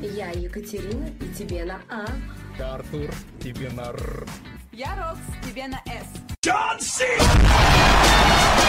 Я Екатерина, и тебе на А. Я Артур, тебе на Р. Я Рокс, тебе на С. Джон Си!